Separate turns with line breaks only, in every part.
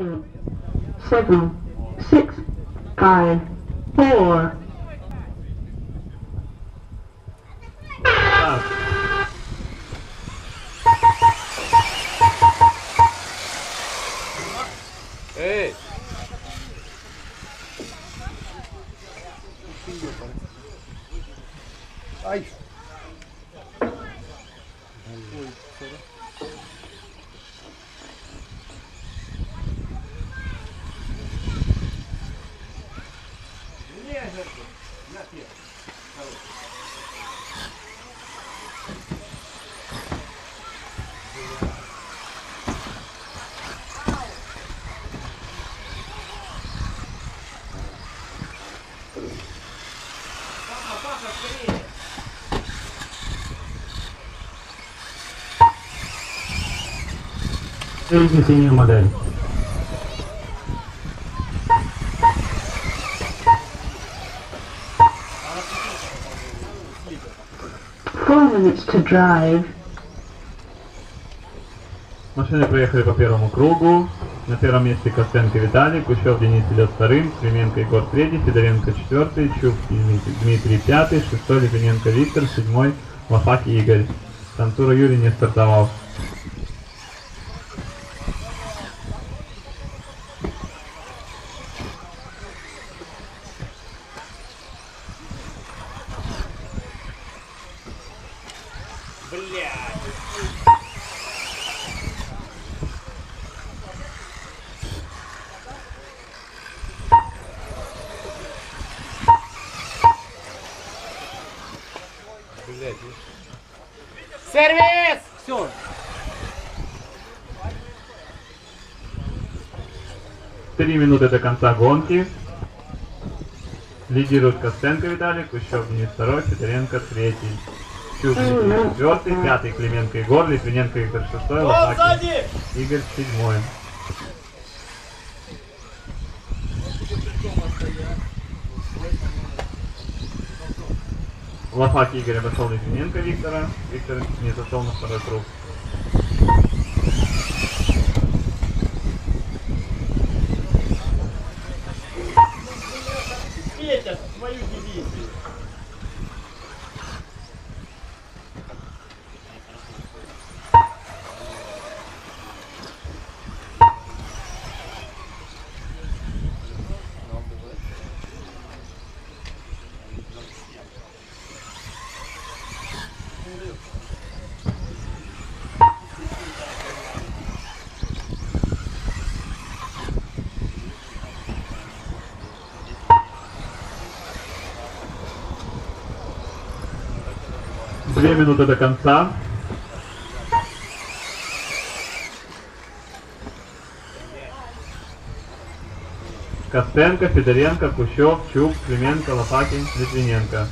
eight, seven, six, five, four,
12時
進入ま
で。Minutes to drive,
Машины проехали по первому кругу. На первом месте Костенко Виталий, Кущев Денис идет вторым, Клименко Егор третий, Федоренко четвертый, Чук Дмитрий- пятый, шестой Литвиненко Виктор, седьмой Лофак Игорь. Танцура Юрий не стартовал.
Сервис! Все.
Три минуты до конца гонки. Лидирует Костенко Виталий, Кущев Денис второй, Федоренко третий. Чук Дмитрий четвертый, пятый Клименко Егор, Литвиненко Виктор шестой, Лопакин Игорь седьмой. Лопак Игорь обошел Литвиненко Виктора, Виктор не зашел на второй круг. Две минуты до конца. Костенко, Федоренко, Кущев, Чук, Клименко, Лопакин, Литвиненко.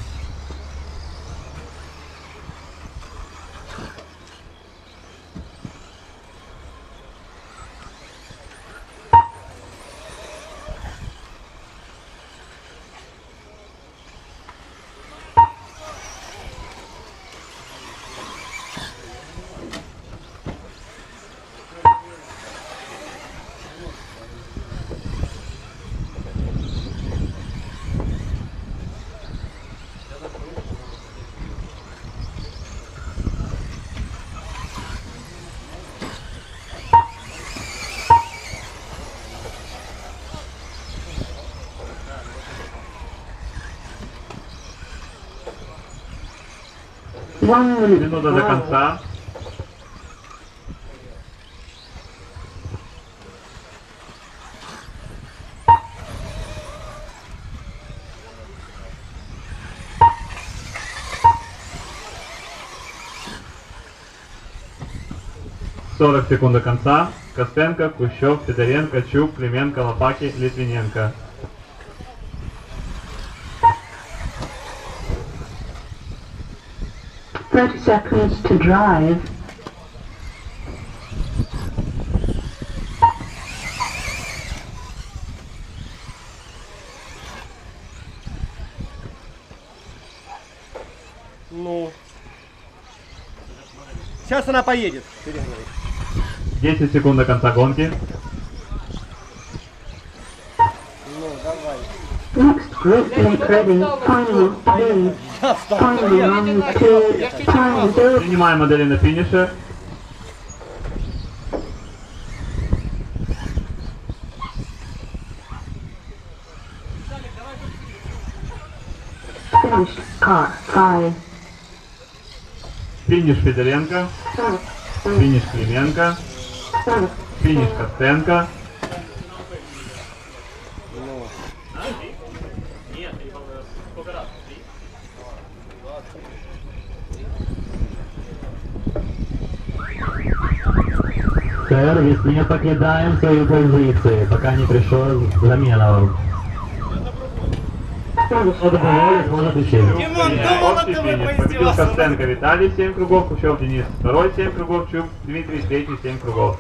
Минута до конца. Сорок секунд до конца. Костенко, Кущев, Федоренко, Чук, Клименко, Лопаки, Литвиненко.
Thirty seconds to drive,
Ну. Сейчас она поедет. перегнать.
10 секунд до конца гонки.
Make ready. Final B. Finally on to time zero.
Принимаем модели на финише.
Finished car. Five.
Финиш Федоренко. Финиш Клименко. Финиш Костенко.
Сервис, не покидаем свои позиции, пока не пришел замена.
Димон, ты
финиш.
бы
Победил
поиздевался.
Костенко Виталий 7 кругов, Кучев Денис второй 7 кругов, Чуб Дмитрий третий 7 кругов.